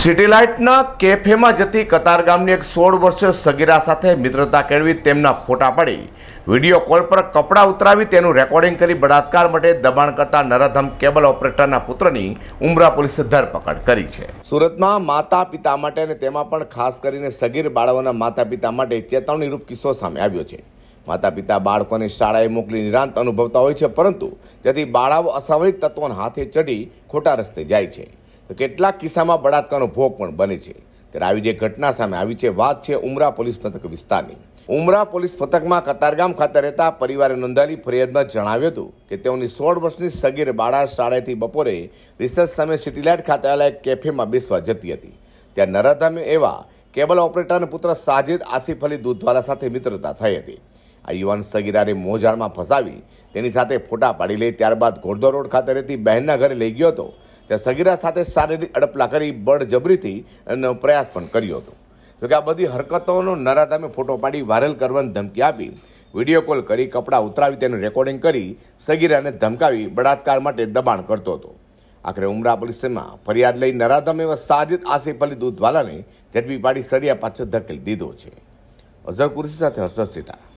સિટીલાઇટના કેફેમાં જતી કતાર ગામની એક સોળ વર્ષીય સગીરા સાથે મિત્રતા કેળવી તેમના ફોટા પાડી. વીડિયો કોલ પર કપડાં ઉતરાવી તેનું રેકોર્ડિંગ કરી બળાત્કાર માટે દબાણ કરતા નરાધમ કેબલ ઓપરેટરના પુત્રની ઉમરા પોલીસે ધરપકડ કરી છે. સુરતમાં માતા પિતા માટે અને તેમાં પણ ખાસ કરીને સગીર બાળકોના માતા પિતા માટે ચેતવણીરૂપ કિસ્સો સામે આવ્યો છે. માતા પિતા બાળકોને શાળાએ મોકલી નિરાંત અનુભવતા હોય છે, પરંતુ તેથી બાળાઓ અસાવરિક તત્વોના હાથે ચડી ખોટા રસ્તે જાય છે. તો કેટલાક કિસ્સામાં બળાત્કારનો ભોગ પણ બને છે. ત્યારે આવી જે ઘટના સામે આવી છે, વાત છે ઉમરા પોલીસ મથક વિસ્તારની. ઉમરા પોલીસ મથકમાં કતારગામ ખાતે રહેતા પરિવારે નોંધાયેલી ફરિયાદમાં જણાવ્યું હતું કે તેઓની સોળ વર્ષની સગીર બાળા શાળાએથી બપોરે રિસર્ચ સામે સિટીલાઇટ ખાતે આવેલા એક કેફેમાં બેસવા જતી હતી. ત્યાં નરાધામે એવા કેબલ ઓપરેટરના પુત્ર સાજિદ આસિફ અલી દૂધવાલા સાથે મિત્રતા થઈ હતી. આ યુવાન સગીરાને મોજાળમાં ફસાવી તેની સાથે ફોટા પાડી લઈ ત્યારબાદ ઘોડદો રોડ ખાતે રહેતી બહેનના ઘરે લઈ ગયો હતો. ત્યાં સગીરા સાથે શારીરિક અડપલા કરી બળજબરીથી એનો પ્રયાસ પણ કર્યો હતો. જોકે આ બધી હરકતોનો નરાધામે ફોટો પાડી વાયરલ કરવાની ધમકી આપી. વીડિયો કોલ કરી, કપડાં ઉતરાવી, તેનું રેકોર્ડિંગ કરી સગીરાને ધમકાવી બળાત્કાર માટે દબાણ કરતો હતો. આખરે ઉમરા પોલીસમાં ફરિયાદ લઈ નરાધમ એવા સાજિદ આસિફ અલી દૂધવાલાને ઝડપી પાડી સળિયા પાછળ ધકેલી દીધો છે. અઝર કુરશી સાથે હર્ષદ સિટા